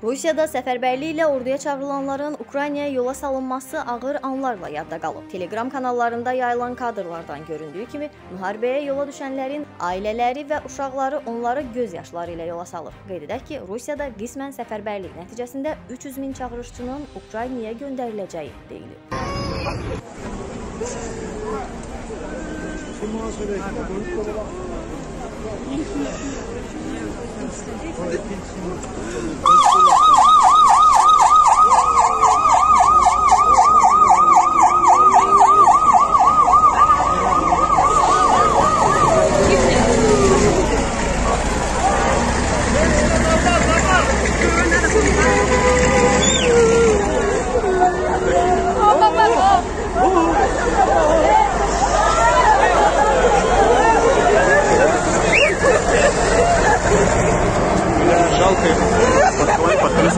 Rusiyada səfərbərliyi ilə orduya çağırılanların Ukraynaya yola salınması ağır anlarla yadda qalıb. Telegram kanallarında yayılan kadrlardan göründüyü kimi, müharibəyə yola düşənlərin ailələri və uşaqları onları göz yaşları ilə yola salıb. Qeyd edək ki, Rusiyada qismən səfərbərlik nəticəsində 300 min çağırışçının Ukraynaya göndəriləcəyi deyilir. bundan sonra ekine dönüp olarak Thank you. Бля, жалко их посылать под 300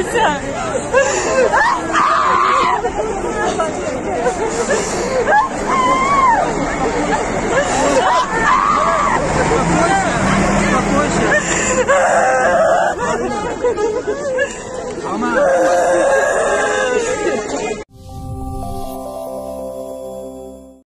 啊啊